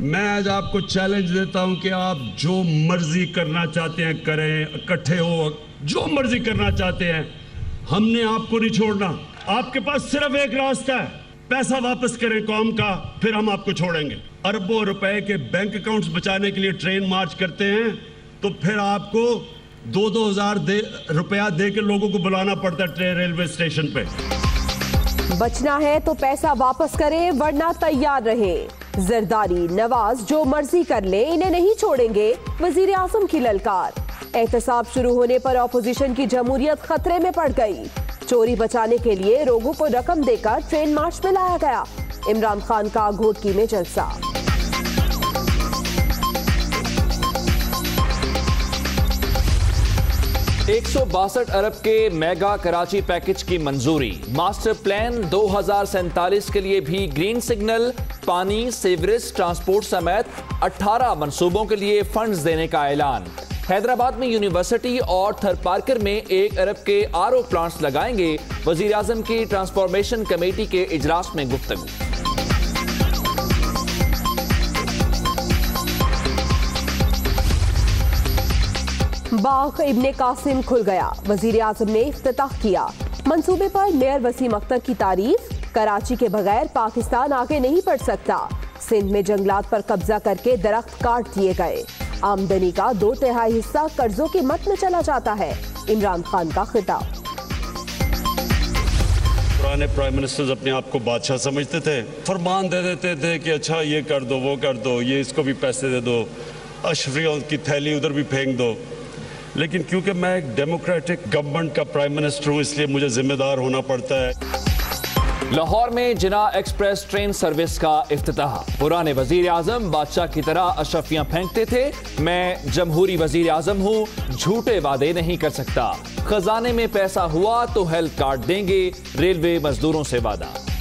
میں آج آپ کو چیلنج دیتا ہوں کہ آپ جو مرضی کرنا چاہتے ہیں کریں، اکٹھے ہو، جو مرضی کرنا چاہتے ہیں، ہم نے آپ کو نہیں چھوڑنا۔ آپ کے پاس صرف ایک راستہ ہے۔ پیسہ واپس کریں قوم کا، پھر ہم آپ کو چھوڑیں گے۔ اربوں روپے کے بینک اکاؤنٹس بچانے کے لیے ٹرین مارچ کرتے ہیں، تو پھر آپ کو دو دو ہزار روپیہ دے کے لوگوں کو بلانا پڑتا ہے ٹرین ریلوے اسٹیشن پہ۔ بچنا ہے تو پیسہ واپس کریں ورنہ تیار رہے زرداری، نواز جو مرضی کر لیں، انہیں نہیں چھوڑیں گے۔ وزیر اعظم کی للکار۔ احتساب شروع ہونے پر اپوزیشن کی جمہوریت خطرے میں پڑ گئی۔ چوری بچانے کے لیے روگوں کو رقم دے کر ٹرین مارچ میں لایا گیا۔ عمران خان کا گھوٹکی میں جلسہ۔ ایک سو باسٹھ ارب کے میگا کراچی پیکج کی منظوری۔ ماسٹر پلان دو ہزار سینتالیس کے لیے بھی گرین سگنل، پانی، سیوریج، ٹرانسپورٹ سمیت اٹھارہ منصوبوں کے لیے فنڈز دینے کا اعلان۔ حیدرآباد میں یونیورسٹی اور تھر پارکر میں ایک ارب کے آر او پلانٹس لگائیں گے۔ وزیر اعظم کی ٹرانسفارمیشن کمیٹی کے اجلاس میں گفتگو۔ باغ ابن قاسم کھل گیا۔ وزیر اعظم نے افتتاح کیا۔ منصوبے پر میئر وسیم اختر کی تعریف۔ کراچی کے بغیر پاکستان آگے نہیں پڑ سکتا۔ سندھ میں جنگلات پر قبضہ کر کے درخت کاٹ دیے گئے۔ آمدنی کا دو تہائی حصہ قرضوں کی مت میں چلا جاتا ہے۔ عمران خان کا خطاب۔ پرانے پرائم منسٹرز اپنے آپ کو بادشاہ سمجھتے تھے۔ فرمان دے دیتے تھے کہ اچھا یہ کر دو، وہ کر دو، یہ اس کو بھی پیسے دے دو۔ اشفریوں کی تھیلی ادھر بھی پھینک دو۔ لیکن کیونکہ میں ایک ڈیموکریٹک گورنمنٹ کا پرائم منسٹر ہوں، اس لیے مجھے ذمہ دار ہونا پڑتا ہے۔ لاہور میں جنا ایکسپریس ٹرین سروس کا افتتاح۔ پرانے وزیر اعظم بادشاہ کی طرح اشرفیاں پھینکتے تھے۔ میں جمہوری وزیر اعظم ہوں، جھوٹے وعدے نہیں کر سکتا۔ خزانے میں پیسہ ہوا تو ہیلتھ کارڈ دیں گے، ریلوے مزدوروں سے وعدہ۔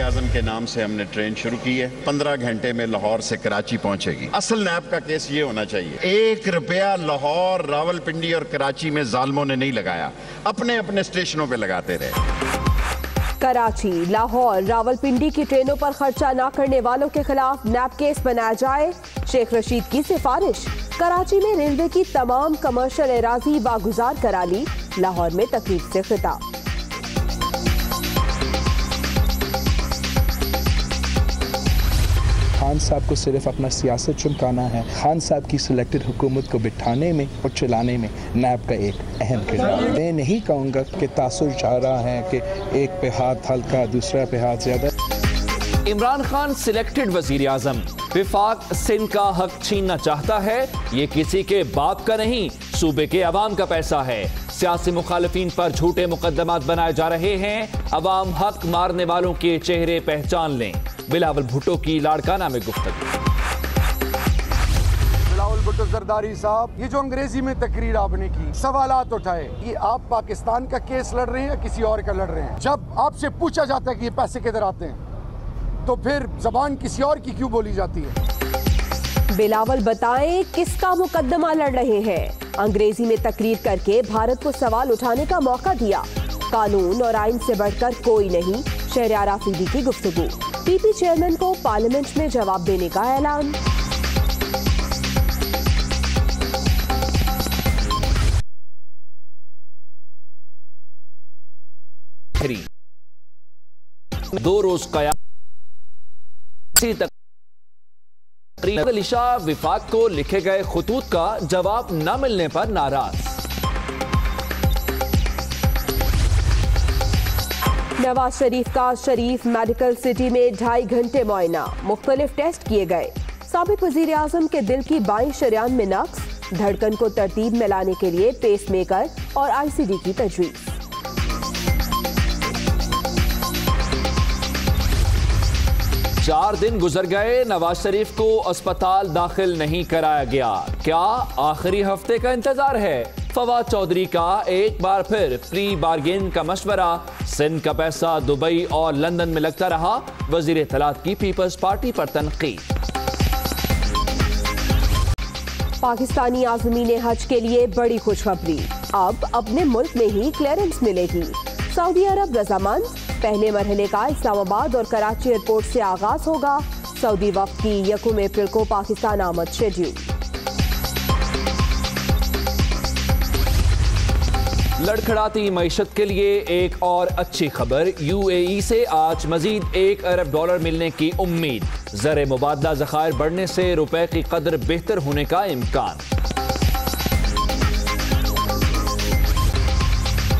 اعظم کے نام سے ہم نے ٹرین شروع کی ہے۔ پندرہ گھنٹے میں لاہور سے کراچی پہنچے گی۔ اصل نیب کا کیس یہ ہونا چاہیے۔ ایک روپیہ لاہور، راول پنڈی اور کراچی میں ظالموں نے نہیں لگایا۔ اپنے اپنے اسٹیشنوں پہ لگاتے رہے۔ کراچی، لاہور، راول پنڈی کی ٹرینوں پر خرچہ نہ کرنے والوں کے خلاف نیب کیس بنایا جائے۔ شیخ رشید کی سفارش۔ کراچی میں ریلوے کی تمام کمرشل اراضی واگزار کرا لی۔ لاہور میں تقریب سے خطاب۔ خان صاحب کو صرف اپنا سیاست چمکانا ہے، خان صاحب کی سلیکٹڈ حکومت کو بٹھانے میں اور چلانے میں نیب کا ایک اہم کردار میں نہیں کہوں گا کہ تاثر چاہ رہا ہے کہ ایک پہ ہاتھ ہلکا، دوسرا پہ ہاتھ زیادہ۔ عمران خان سلیکٹڈ وزیر اعظم وفاق سندھ کا حق چھیننا چاہتا ہے، یہ کسی کے باپ کا نہیں، صوبے کے عوام کا پیسہ ہے۔ سیاسی مخالفین پر جھوٹے مقدمات بنائے جا رہے ہیں۔ عوام حق مارنے والوں کے چہرے پہچان لیں۔ بلاول بھٹو کی لاڑکانہ میں گفتگو۔ بلاول بھٹو زرداری صاحب، یہ جو انگریزی میں تقریر آپ نے کی، سوالات اٹھائے، یہ آپ پاکستان کا کیس لڑ رہے ہیں یا کسی اور کا لڑ رہے ہیں؟ جب آپ سے پوچھا جاتا ہے کہ یہ پیسے کدھر آتے ہیں، تو پھر زبان کسی اور کی کیوں بولی جاتی ہے؟ بلاول بتائیں کس کا مقدمہ لڑ رہے ہیں۔ انگریزی میں تقریر کر کے بھارت کو سوال اٹھانے کا موقع دیا۔ قانون اور آئین سے بڑھ کر کوئی نہیں شہریار آفیدی کی گفتگو۔ پی پی چیئرمین کو پارلیمنٹ میں جواب دینے کا اعلان۔ دو روز قیام۔ علیشہ وفاق کو لکھے گئے خطوط کا جواب نہ ملنے پر ناراض۔ نواز شریف کا شریف میڈیکل سٹی میں ڈھائی گھنٹے معائنہ۔ مختلف ٹیسٹ کیے گئے۔ سابق وزیر اعظم کے دل کی بائیں شریان میں نقص۔ دھڑکن کو ترتیب میں لانے کے لیے پیس میکر اور آئی سی ڈی کی تجویز۔ چار دن گزر گئے، نواز شریف کو اسپتال داخل نہیں کرایا گیا۔ کیا آخری ہفتے کا انتظار ہے؟ فواد چودھری کا ایک بار پھر پری بارگین کا مشورہ۔ سندھ کا پیسہ دبئی اور لندن میں لگتا رہا۔ وزیر اطلاعات کی پیپلز پارٹی پر تنقید۔ پاکستانی عازمین حج کے لیے بڑی خوشخبری۔ اب اپنے ملک میں ہی کلیئرنس ملے گی۔ سعودی عرب رضامند پہلے مرحلے کا اسلام آباد اور کراچی ایئرپورٹ سے آغاز ہوگا۔ سعودی وقت کی یکم اپریل کو پاکستان آمد شیڈیول۔ لڑکھڑاتی معیشت کے لیے ایک اور اچھی خبر، یو اے ای سے آج مزید ایک ارب ڈالر ملنے کی امید۔ زر مبادلہ ذخائر بڑھنے سے روپے کی قدر بہتر ہونے کا امکان۔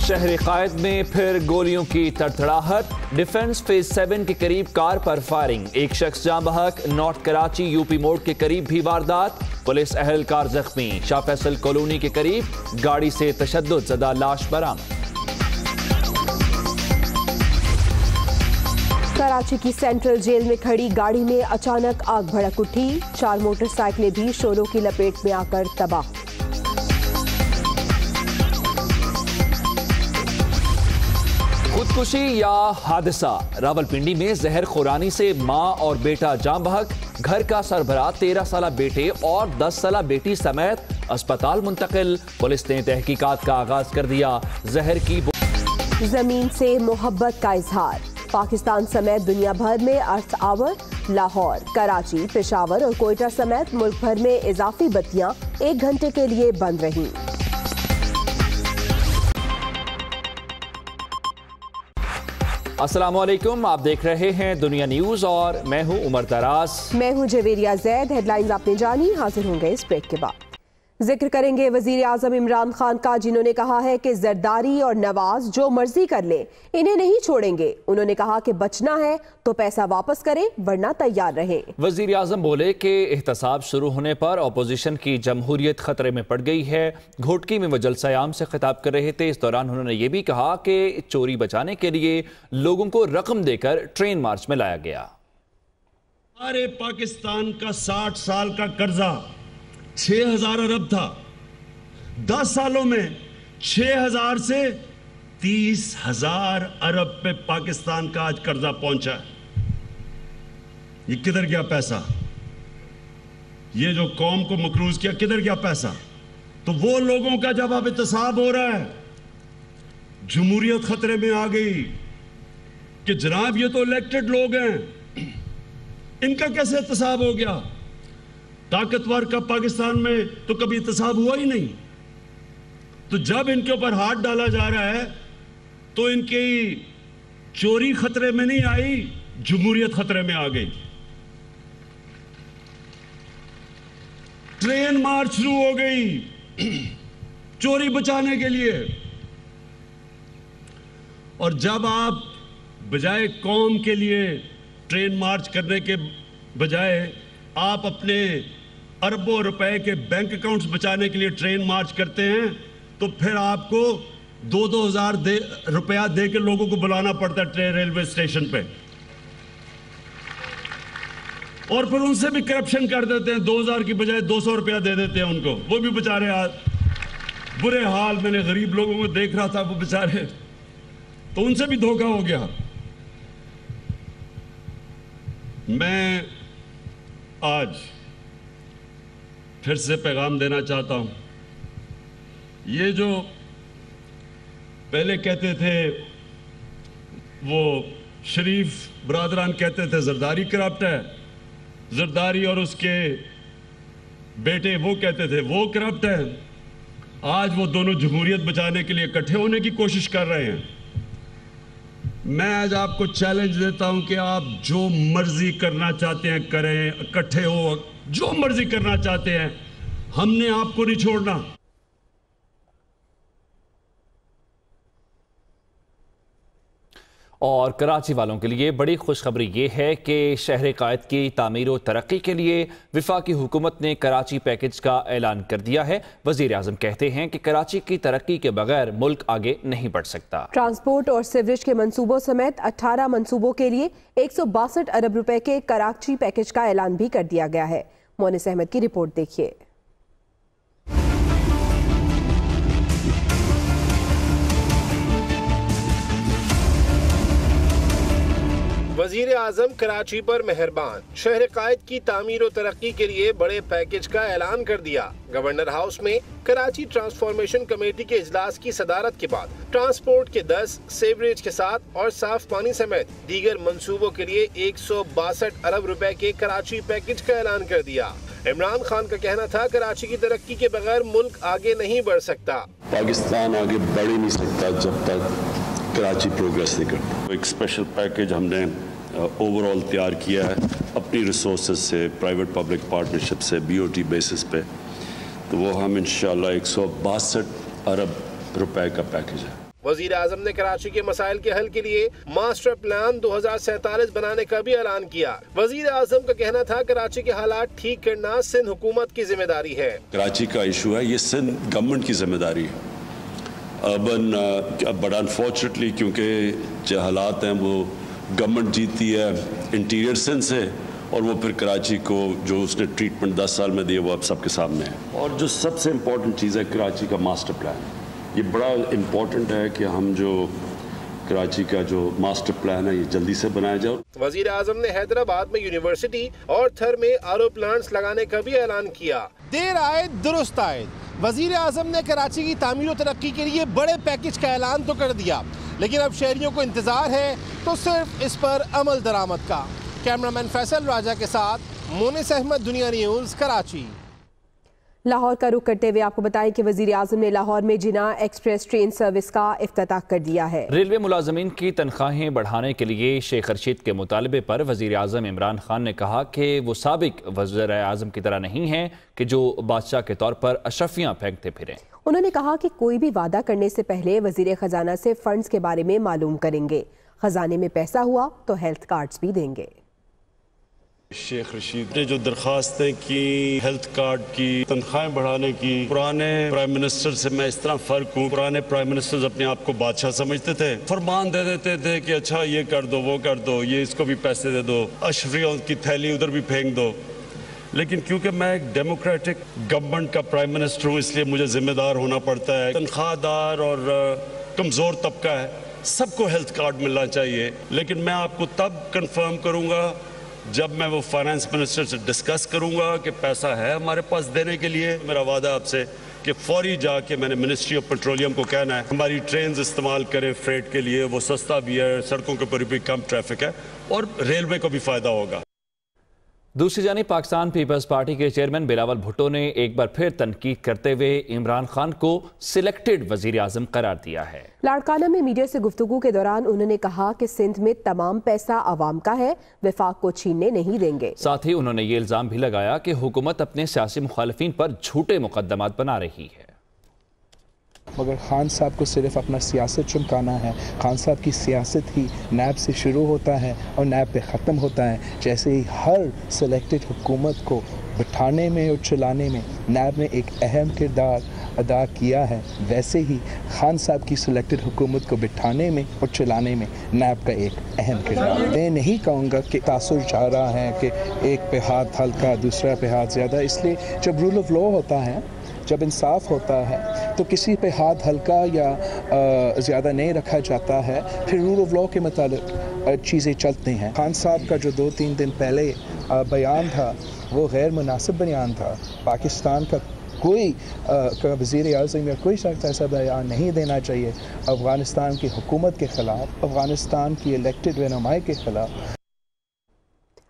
شہر قائد میں پھر گولیوں کی تڑتڑاہٹ۔ ڈیفنس فیز سیون کے قریب کار پر فائرنگ ایک شخص جام بحق نارتھ کراچی یو پی موڑ کے قریب بھی واردات۔ پولیس اہلکار زخمی۔ شاہ فیصل کالونی کے قریب، گاڑی سے تشدد زدہ لاش برآمد۔ کراچی کی سینٹرل جیل میں کھڑی گاڑی میں اچانک آگ بھڑک اٹھی۔ چار موٹر سائیکلیں بھی شولوں کی لپیٹ میں آ کر تباہ۔ خودکشی یا حادثہ؟ راول پنڈی میں زہر خورانی سے ماں اور بیٹا جام بحق گھر کا سربراہ تیرہ سالہ بیٹے اور دس سالہ بیٹی سمیت اسپتال منتقل، پولیس نے تحقیقات کا آغاز کر دیا۔ زہر کی زمین سے محبت کا اظہار۔ پاکستان سمیت دنیا بھر میں ارتھ آور، لاہور، کراچی، پشاور اور کوئٹہ سمیت ملک بھر میں اضافی بتیاں ایک گھنٹے کے لیے بند رہیں۔ السلام علیکم، آپ دیکھ رہے ہیں دنیا نیوز اور میں ہوں عمر دراز۔ میں ہوں جویریہ زید، ہیڈ لائنز آپ نے جانی، حاضر ہوں گے اس بریک کے بعد۔ ذکر کریں گے وزیر اعظم عمران خان کا جنہوں نے کہا ہے کہ زرداری اور نواز جو مرضی کر لیں انہیں نہیں چھوڑیں گے۔ انہوں نے کہا کہ بچنا ہے تو پیسہ واپس کریں ورنہ تیار رہیں۔ وزیر اعظم بولے کہ احتساب شروع ہونے پر اپوزیشن کی جمہوریت خطرے میں پڑ گئی ہے۔ گھوٹکی میں وہ جلسہ عام سے خطاب کر رہے تھے۔ اس دوران انہوں نے یہ بھی کہا کہ چوری بچانے کے لیے لوگوں کو رقم دے کر ٹرین مارچ میں لایا گیا۔ سارے پاکستان کا ساٹھ سال کا قرضہ چھ ہزار ارب تھا۔ دس سالوں میں چھ ہزار سے تیس ہزار ارب پہ پاکستان کا آج قرضہ پہنچا۔ یہ کدھر گیا پیسہ؟ یہ جو قوم کو مکروز کیا، کدھر گیا پیسہ؟ تو وہ لوگوں کا جب اب احتساب ہو رہا ہے، جمہوریت خطرے میں آ گئی کہ جناب یہ تو الیکٹڈ لوگ ہیں۔ ان کا کیسے احتساب ہو گیا؟ طاقتور کا پاکستان میں تو کبھی احتساب ہوا ہی نہیں۔ تو جب ان کے اوپر ہاتھ ڈالا جا رہا ہے، تو ان کی چوری خطرے میں نہیں آئی، جمہوریت خطرے میں آ گئی۔ ٹرین مارچ شروع ہو گئی چوری بچانے کے لیے۔ اور جب آپ بجائے قوم کے لیے ٹرین مارچ کرنے کے بجائے آپ اپنے اربوں روپے کے بینک اکاؤنٹس بچانے کے لیے ٹرین مارچ کرتے ہیں، تو پھر آپ کو دو دو ہزار روپیہ دے کے لوگوں کو بلانا پڑتا ہے ٹرین، ریلوے اسٹیشن پہ۔ اور پھر ان سے بھی کرپشن کر دیتے ہیں، دو ہزار کی بجائے دو سو روپیہ دے دیتے ہیں ان کو۔ وہ بھی بچارے برے حال میں نے غریب لوگوں کو دیکھ رہا تھا، وہ بچارے تو ان سے بھی دھوکہ ہو گیا۔ میں آج پھر سے پیغام دینا چاہتا ہوں۔ یہ جو پہلے کہتے تھے، وہ شریف برادران کہتے تھے، زرداری کرپٹ ہے۔ زرداری اور اس کے بیٹے وہ کہتے تھے، وہ کرپٹ ہے آج وہ دونوں جمہوریت بچانے کے لیے اکٹھے ہونے کی کوشش کر رہے ہیں۔ میں آج آپ کو چیلنج دیتا ہوں کہ آپ جو مرضی کرنا چاہتے ہیں کریں، اکٹھے ہو۔ جو مرضی کرنا چاہتے ہیں ہم نے آپ کو نہیں چھوڑنا۔ اور کراچی والوں کے لیے بڑی خوشخبری یہ ہے کہ شہر قائد کی تعمیر و ترقی کے لیے وفاقی حکومت نے کراچی پیکج کا اعلان کر دیا ہے۔ وزیر اعظم کہتے ہیں کہ کراچی کی ترقی کے بغیر ملک آگے نہیں بڑھ سکتا۔ ٹرانسپورٹ اور سیوریج کے منصوبوں سمیت اٹھارہ منصوبوں کے لیے ایک سو باسٹھ ارب روپے کے کراچی پیکج کا اعلان بھی کر دیا گیا ہے۔ مونس احمد کی رپورٹ دیکھیے۔ وزیر اعظم کراچی پر مہربان۔ شہر قائد کی تعمیر و ترقی کے لیے بڑے پیکج کا اعلان کر دیا۔ گورنر ہاؤس میں کراچی ٹرانسفارمیشن کمیٹی کے اجلاس کی صدارت کے بعد ٹرانسپورٹ کے دس سیوریج کے ساتھ اور صاف پانی سمیت دیگر منصوبوں کے لیے ایک سو باسٹھ ارب روپے کے کراچی پیکج کا اعلان کر دیا۔ عمران خان کا کہنا تھا کراچی کی ترقی کے بغیر ملک آگے نہیں بڑھ سکتا۔ پاکستان آگے بڑھ ہی نہیں سکتا جب تک کراچی پروگریس نہیں کرتا۔ ایک اسپیشل پیکج ہم نے اوور آل تیار کیا ہے اپنی ریسورسز سے پرائیویٹ پبلک پارٹنرشپ سے بی او ٹی بیسس پہ۔ تو وہ ہم انشاءاللہ ایک سو باسٹھ ارب روپے کا پیکج ہے۔ وزیر اعظم نے کراچی کے مسائل کے حل کے لیے ماسٹر پلان دو ہزار سینتالیس بنانے کا بھی اعلان کیا۔ وزیر اعظم کا کہنا تھا کراچی کے حالات ٹھیک کرنا سندھ حکومت کی ذمہ داری ہے۔ کراچی کا ایشو ہے یہ سندھ گورنمنٹ کی ذمہ داری ہے۔ اربن بٹ انفارچونیٹلی کیونکہ جو حالات ہیں وہ گورنمنٹ جیتی ہے انٹیریئر سندھ سے اور وہ پھر کراچی کو جو اس نے ٹریٹمنٹ دس سال میں دیے وہ اب سب کے سامنے ہے۔ اور جو سب سے امپورٹنٹ چیز ہے کراچی کا ماسٹر پلان یہ بڑا امپورٹنٹ ہے کہ ہم جو کراچی کا جو ماسٹر پلان ہے یہ جلدی سے بنایا جائے۔ وزیر اعظم نے حیدرآباد میں یونیورسٹی اور تھر میں آرو پلانٹس لگانے کا بھی اعلان کیا۔ دیر آئے درست آئے۔ وزیر اعظم نے کراچی کی تعمیر و ترقی کے لیے بڑے پیکج کا اعلان تو کر دیا۔ لیکن اب شہریوں کو انتظار ہے تو صرف اس پر عمل درآمد کا۔ کیمرامین فیصل راجہ کے ساتھ مونس احمد دنیا نیوز کراچی۔ لاہور کا رخ کرتے ہوئے آپ کو بتائیں کہ وزیر اعظم نے لاہور میں جنا ایکسپریس ٹرین سروس کا افتتاح کر دیا ہے۔ ریلوے ملازمین کی تنخواہیں بڑھانے کے لیے شیخ رشید کے مطالبے پر وزیر اعظم عمران خان نے کہا کہ وہ سابق وزیر اعظم کی طرح نہیں ہیں کہ جو بادشاہ کے طور پر اشرفیاں پھینکتے پھریں۔ انہوں نے کہا کہ کوئی بھی وعدہ کرنے سے پہلے وزیر خزانہ سے فنڈز کے بارے میں معلوم کریں گے۔ خزانے میں پیسہ ہوا تو ہیلتھ کارڈز بھی دیں گے۔ شیخ رشید نے جو درخواستیں کی ہیلتھ کارڈ کی، تنخواہیں بڑھانے کی، پرانے پرائم منسٹر سے میں اس طرح فرق ہوں، پرانے پرائم منسٹر اپنے آپ کو بادشاہ سمجھتے تھے، فرمان دے دیتے تھے کہ اچھا یہ کر دو، وہ کر دو، یہ اس کو بھی پیسے دے دو اشفریوں کی تھیلی ادھر بھی پھینک دو۔ لیکن کیونکہ میں ایک ڈیموکریٹک گورنمنٹ کا پرائم منسٹر ہوں، اس لیے مجھے ذمہ دار ہونا پڑتا ہے۔ تنخواہ دار اور کمزور طبقہ ہے، سب کو ہیلتھ کارڈ ملنا چاہیے۔ لیکن میں آپ کو تب کنفرم کروں گا جب میں وہ فائنانس منسٹر سے ڈسکس کروں گا کہ پیسہ ہے ہمارے پاس دینے کے لیے۔ میرا وعدہ آپ سے کہ فوری جا کے میں نے منسٹری آف پیٹرولیم کو کہنا ہے، ہماری ٹرینز استعمال کریں فریٹ کے لیے، وہ سستا بھی ہے، سڑکوں کے اوپر بھی کم ٹریفک ہے اور ریلوے کو بھی فائدہ ہوگا۔ دوسری جانب پاکستان پیپلز پارٹی کے چیئرمین بلاول بھٹو نے ایک بار پھر تنقید کرتے ہوئے عمران خان کو سلیکٹڈ وزیر اعظم قرار دیا ہے۔ لاڑکانہ میں میڈیا سے گفتگو کے دوران انہوں نے کہا کہ سندھ میں تمام پیسہ عوام کا ہے وفاق کو چھیننے نہیں دیں گے۔ ساتھ ہی انہوں نے یہ الزام بھی لگایا کہ حکومت اپنے سیاسی مخالفین پر جھوٹے مقدمات بنا رہی ہے۔ مگر خان صاحب کو صرف اپنا سیاست چمکانا ہے۔ خان صاحب کی سیاست ہی نیب سے شروع ہوتا ہے اور نیب پہ ختم ہوتا ہے۔ جیسے ہی ہر سلیکٹڈ حکومت کو بٹھانے میں اور چلانے میں نیب نے ایک اہم کردار ادا کیا ہے، ویسے ہی خان صاحب کی سلیکٹڈ حکومت کو بٹھانے میں اور چلانے میں نیب کا ایک اہم کردار۔ میں نہیں کہوں گا کہ تاثر چاہ رہا ہے کہ ایک پہ ہاتھ ہلکا، دوسرا پہ ہاتھ زیادہ۔ اس لیے جب رول آف لا ہوتا ہے جب انصاف ہوتا ہے تو کسی پہ ہاتھ ہلکا یا زیادہ نہیں رکھا جاتا ہے، پھر رول آف لا کے متعلق چیزیں چلتی ہیں۔ خان صاحب کا جو دو تین دن پہلے بیان تھا، وہ غیر مناسب بیان تھا۔ پاکستان کا کوئی وزیر اعظم یا کوئی شخص ایسا بیان نہیں دینا چاہیے۔ افغانستان کی حکومت کے خلاف، افغانستان کی الیکٹڈ رہنمائی کے خلاف۔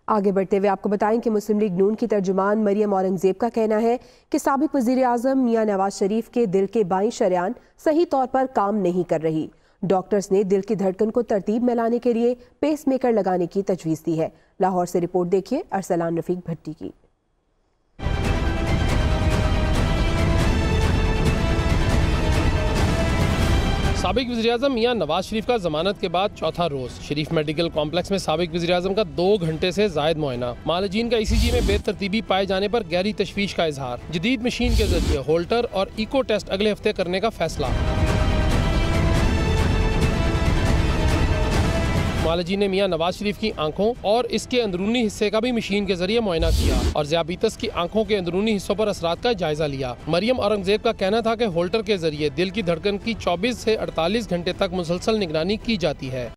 آگے بڑھتے ہوئے آپ کو بتائیں کہ مسلم لیگ نون کی ترجمان مریم اورنگزیب کا کہنا ہے کہ سابق وزیر اعظم میاں نواز شریف کے دل کے بائیں شریان صحیح طور پر کام نہیں کر رہی۔ ڈاکٹرز نے دل کی دھڑکن کو ترتیب میں لانے کے لیے پیس میکر لگانے کی تجویز دی ہے۔ لاہور سے رپورٹ دیکھیے ارسلان رفیق بھٹی کی۔ سابق وزیراعظم میاں نواز شریف کا ضمانت کے بعد چوتھا روز شریف میڈیکل کمپلیکس میں سابق وزیراعظم کا دو گھنٹے سے زائد معائنہ۔ مالجین کا ای سی جی میں بے ترتیبی پائے جانے پر گہری تشویش کا اظہار۔ جدید مشین کے ذریعے ہولٹر اور ایکو ٹیسٹ اگلے ہفتے کرنے کا فیصلہ۔ مالجی نے میاں نواز شریف کی آنکھوں اور اس کے اندرونی حصے کا بھی مشین کے ذریعے معائنہ کیا اور زیابیتس کی آنکھوں کے اندرونی حصوں پر اثرات کا جائزہ لیا۔ مریم اورنگزیب کا کہنا تھا کہ ہولٹر کے ذریعے دل کی دھڑکن کی چوبیس سے اڑتالیس گھنٹے تک مسلسل نگرانی کی جاتی ہے۔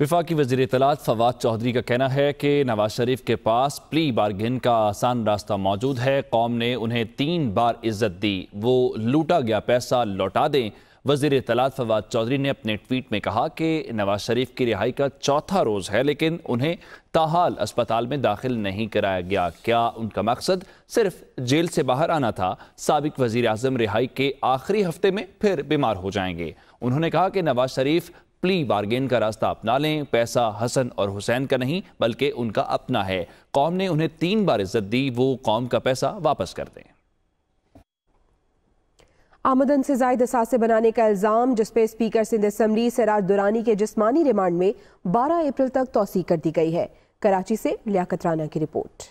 وفاقی وزیر اطلاعات فواد چودھری کا کہنا ہے کہ نواز شریف کے پاس پلی بارگن کا آسان راستہ موجود ہے۔ قوم نے انہیں تین بار عزت دی۔ وہ لوٹا گیا پیسہ لوٹا دیں۔ وزیر اطلاعات فواد چودھری نے اپنے ٹویٹ میں کہا کہ نواز شریف کی رہائی کا چوتھا روز ہے، لیکن انہیں تاحال اسپتال میں داخل نہیں کرایا گیا۔ کیا ان کا مقصد صرف جیل سے باہر آنا تھا؟ سابق وزیر اعظم رہائی کے آخری ہفتے میں پھر بیمار ہو جائیں گے۔ انہوں نے کہا کہ نواز شریف پلی بارگین کا راستہ اپنا لیں، پیسہ حسن اور حسین کا نہیں، بلکہ ان کا اپنا ہے۔ قوم نے انہیں تین بار عزت دی، وہ قوم کا پیسہ واپس کر دیں۔ آمدن سے زائد اثاثے بنانے کا الزام، جس پہ اسپیکر سندھ اسمبلی سراج دورانی کے جسمانی ریمانڈ میں بارہ اپریل تک توسیع کر دی گئی ہے۔ کراچی سے لیاقت رانا کی رپورٹ۔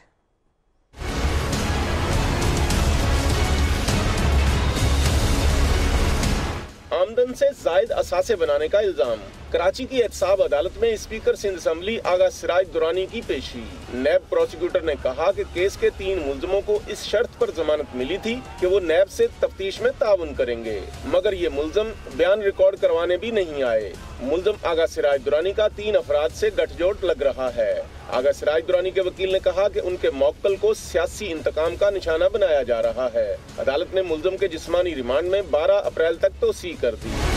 آمدن سے زائد اثاثے بنانے کا الزام۔ کراچی کی احتساب عدالت میں اسپیکر سندھ اسمبلی آغا سراج دورانی کی پیشی۔ نیب پروسیکیوٹر نے کہا کہ کیس کے تین ملزموں کو اس شرط پر ضمانت ملی تھی کہ وہ نیب سے تفتیش میں تعاون کریں گے۔ مگر یہ ملزم بیان ریکارڈ کروانے بھی نہیں آئے۔ ملزم آغا سراج دورانی کا تین افراد سے گٹھ جوٹ لگ رہا ہے۔ آغا سراج دورانی کے وکیل نے کہا کہ ان کے موکل کو سیاسی انتقام کا نشانہ بنایا جا رہا ہے۔ عدالت نے ملزم کے جسمانی ریمانڈ میں بارہ اپریل تک توسیع کر دی۔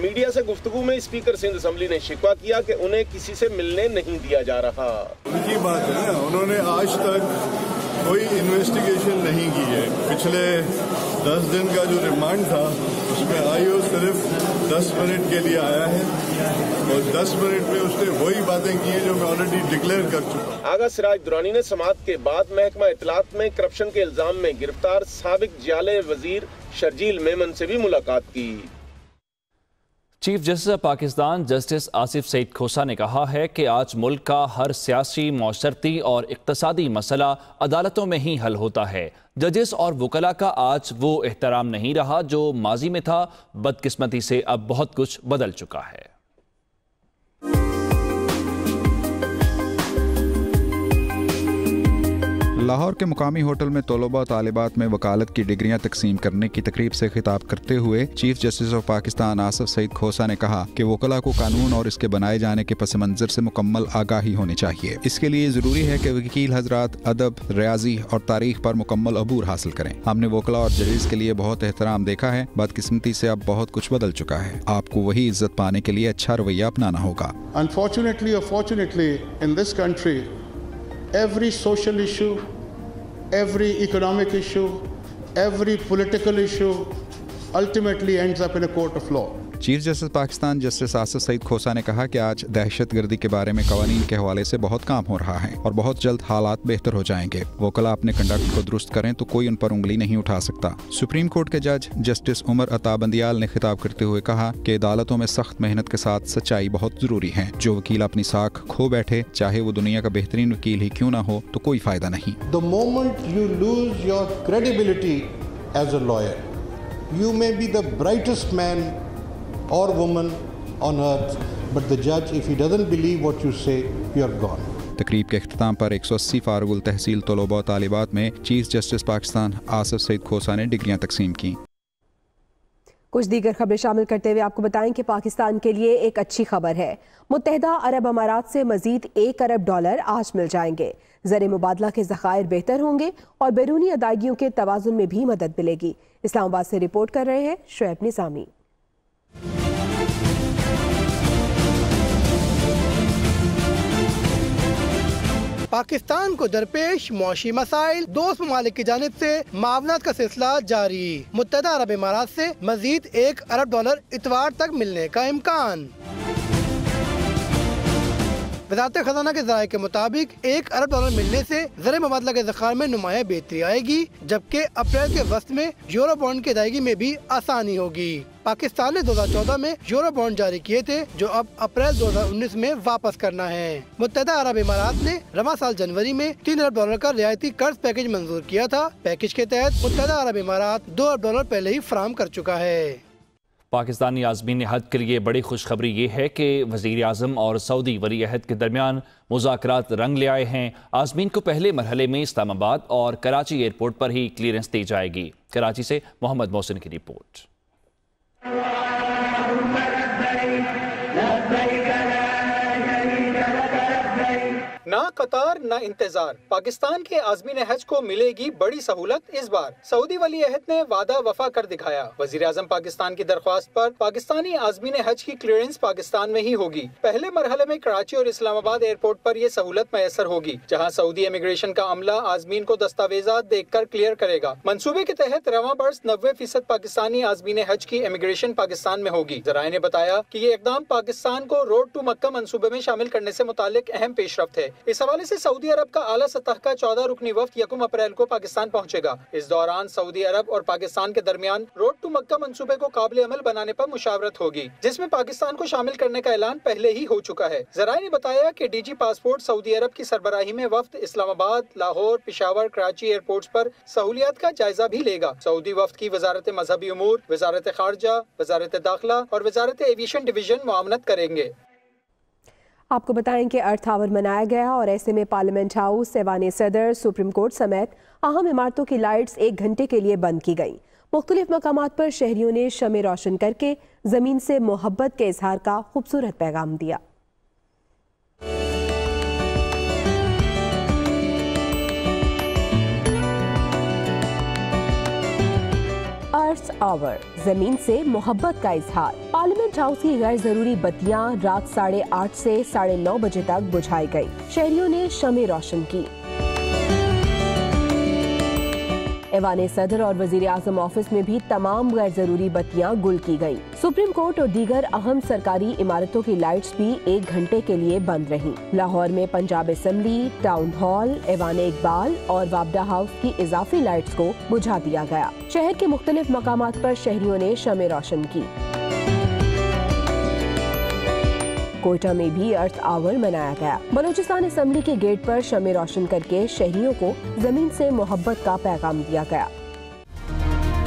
میڈیا سے گفتگو میں اسپیکر سندھ اسمبلی نے شکوا کیا کہ انہیں کسی سے ملنے نہیں دیا جا رہا۔ کی بات ہے انہوں نے آج تک کوئی انویسٹیگیشن نہیں کی ہے۔ پچھلے دس دن کا جو ریمانڈ تھا اس میں آئی او صرف دس منٹ کے لیے آیا ہے۔ اور دس منٹ میں اس نے وہی باتیں کی ہیں جو میں آلریڈی ڈکلیئر کر چکا آغا سراج دورانی نے سماعت کے بعد محکمہ اطلاعات میں کرپشن کے الزام میں گرفتار سابق جیالے وزیر شرجیل میمن سے بھی ملاقات کی۔ Chief justice Pakistan justice Asif Saeed Khosa نے کہا ہے کہ آج ملک کا ہر سیاسی، معاشرتی اور اقتصادی مسئلہ عدالتوں میں ہی حل ہوتا ہے۔ ججز اور وکلا کا آج وہ احترام نہیں رہا جو ماضی میں تھا، بدقسمتی سے اب بہت کچھ بدل چکا ہے۔ لاہور کے مقامی ہوٹل میں طلبہ طالبات میں وکالت کی ڈگریاں تقسیم کرنے کی تقریب سے خطاب کرتے ہوئے chief justice of Pakistan Asif Saeed Khosa نے کہا کہ وکلا کو قانون اور اس کے بنائے جانے کے پس منظر سے مکمل آگاہی ہونی چاہیے۔ اس کے لیے ضروری ہے کہ وکیل حضرات ادب، ریاضی اور تاریخ پر مکمل عبور حاصل کریں۔ ہم نے وکلا اور ججز کے لیے بہت احترام دیکھا ہے، بدقسمتی سے اب بہت کچھ بدل چکا ہے۔ آپ کو وہی عزت پانے کے لیے اچھا رویہ اپنانا ہوگا۔ Every social issue, every economic issue, every political issue ultimately ends up in a court of law. Chief justice Pakistan justice Asif Saeed Khosa نے کہا کہ آج دہشت گردی کے بارے میں قوانین کے حوالے سے بہت کام ہو رہا ہے اور بہت جلد حالات بہتر ہو جائیں گے۔ وکلا اپنے کنڈکٹ کو درست کریں تو کوئی ان پر انگلی نہیں اٹھا سکتا۔ سپریم کورٹ کے جج جسٹس عمر عطا بندیال نے خطاب کرتے ہوئے کہا کہ عدالتوں میں سخت محنت کے ساتھ سچائی بہت ضروری ہے۔ جو وکیل اپنی ساکھ کھو بیٹھے چاہے وہ دنیا کا بہترین وکیل ہی کیوں نہ ہو تو کوئی فائدہ نہیں۔ The moment you lose your credibility as a lawyer, you may be the brightest man or woman on earth, but the judge, if he doesn't believe what you say, you're gone. تقریب کے اختتام پر ایک سو اسی فارغ التحصیل طلبہ و طالبات میں چیف جسٹس پاکستان آصف سعید کھوسا نے ڈگریاں تقسیم کی کچھ دیگر خبریں شامل کرتے ہوئے آپ کو بتائیں کہ پاکستان کے لیے ایک اچھی خبر ہے۔ متحدہ عرب امارات سے مزید ایک ارب ڈالر آج مل جائیں گے۔ زر مبادلہ کے ذخائر بہتر ہوں گے اور بیرونی ادائیگیوں کے توازن میں بھی مدد ملے گی۔ اسلام آباد سے رپورٹ کر رہے ہیں شعیب نظامی۔ پاکستان کو درپیش معاشی مسائل دوست ممالک کی جانب سے معاونت کا سلسلہ جاری۔ متحدہ عرب امارات سے مزید ایک ارب ڈالر اتوار تک ملنے کا امکان۔ وزارت خزانہ کے ذرائع کے مطابق ایک ارب ڈالر ملنے سے زر مبادلہ کے ذخائر میں نمایاں بہتری آئے گی، جبکہ اپریل کے وسط میں یورو بانڈ کی ادائیگی میں بھی آسانی ہوگی۔ پاکستان نے دو ہزار چودہ میں یورو بانڈ جاری کیے تھے، جو اب اپریل دو ہزار انیس میں واپس کرنا ہے۔ متحدہ عرب امارات نے رواں سال جنوری میں تین ارب ڈالر کا رعایتی قرض پیکج منظور کیا تھا۔ پیکج کے تحت متحدہ عرب امارات دو ارب ڈالر پہلے ہی فراہم کر چکا ہے۔ پاکستانی عازمین حد کے لیے بڑی خوشخبری یہ ہے کہ وزیر اعظم اور سعودی ولی عہد کے درمیان مذاکرات رنگ لے آئے ہیں۔ عازمین کو پہلے مرحلے میں اسلام آباد اور کراچی ایئرپورٹ پر ہی کلیئرنس دی جائے گی۔ کراچی سے محمد محسن کی رپورٹ۔ قطار نہ انتظار۔ پاکستان کے عازمین حج کو ملے گی بڑی سہولت اس بار۔ سعودی ولی عہد نے وعدہ وفا کر دکھایا۔ وزیر اعظم پاکستان کی درخواست پر پاکستانی عازمین حج کی کلیئرنس پاکستان میں ہی ہوگی۔ پہلے مرحلے میں کراچی اور اسلام آباد ایئرپورٹ پر یہ سہولت میسر ہوگی، جہاں سعودی امیگریشن کا عملہ عازمین کو دستاویزات دیکھ کر کلیئر کرے گا۔ منصوبے کے تحت رواں برس نوے فیصد پاکستانی عازمین حج کی امیگریشن پاکستان میں ہوگی۔ ذرائع نے بتایا کہ یہ اقدام پاکستان کو روڈ ٹو مکہ منصوبے میں شامل کرنے سے متعلق اہم پیش رفت ہے۔ اس حوالے سے سعودی عرب کا اعلیٰ سطح کا چودہ رکنی وفد یکم اپریل کو پاکستان پہنچے گا۔ اس دوران سعودی عرب اور پاکستان کے درمیان روڈ ٹو مکہ منصوبے کو قابل عمل بنانے پر مشاورت ہوگی، جس میں پاکستان کو شامل کرنے کا اعلان پہلے ہی ہو چکا ہے۔ ذرائع نے بتایا کہ ڈی جی پاسپورٹ سعودی عرب کی سربراہی میں وفد اسلام آباد، لاہور، پشاور، کراچی ایئرپورٹس پر سہولیات کا جائزہ بھی لے گا۔ سعودی وفد کی وزارت مذہبی امور، وزارت خارجہ، وزارت داخلہ اور وزارت ایویشن ڈویژن معاونت کریں گے۔ آپ کو بتائیں کہ ارتھ آور منایا گیا اور ایسے میں پارلیمنٹ ہاؤس، ایوان صدر، سپریم کورٹ سمیت اہم عمارتوں کی لائٹس ایک گھنٹے کے لیے بند کی گئیں۔ مختلف مقامات پر شہریوں نے شمع روشن کر کے زمین سے محبت کے اظہار کا خوبصورت پیغام دیا۔ ارتھ آور زمین سے محبت کا اظہار۔ پارلیمنٹ ہاؤس کی غیر ضروری بتیاں رات ساڑھے آٹھ سے ساڑھے نو بجے تک بجھائی گئی شہریوں نے شمع روشن کی۔ ایوان صدر اور وزیر اعظم آفس میں بھی تمام غیر ضروری بتیاں گل کی گئیں۔ سپریم کورٹ اور دیگر اہم سرکاری عمارتوں کی لائٹس بھی ایک گھنٹے کے لیے بند رہیں۔ لاہور میں پنجاب اسمبلی، ٹاؤن ہال، ایوان اقبال اور وابڈا ہاؤس کی اضافی لائٹس کو بجھا دیا گیا۔ شہر کے مختلف مقامات پر شہریوں نے شمع روشن کی۔ کوئٹہ میں بھی ارتھ آور منایا گیا بلوچستان اسمبلی کے گیٹ پر شمع روشن کر کے شہریوں کو زمین سے محبت کا پیغام دیا گیا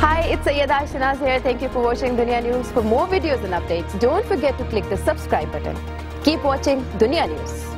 Hi, it's Sayyeda Shanaz here. Thank you for watching Dunya News. For more videos and updates, don't forget to click the subscribe button. Keep watching Dunya News.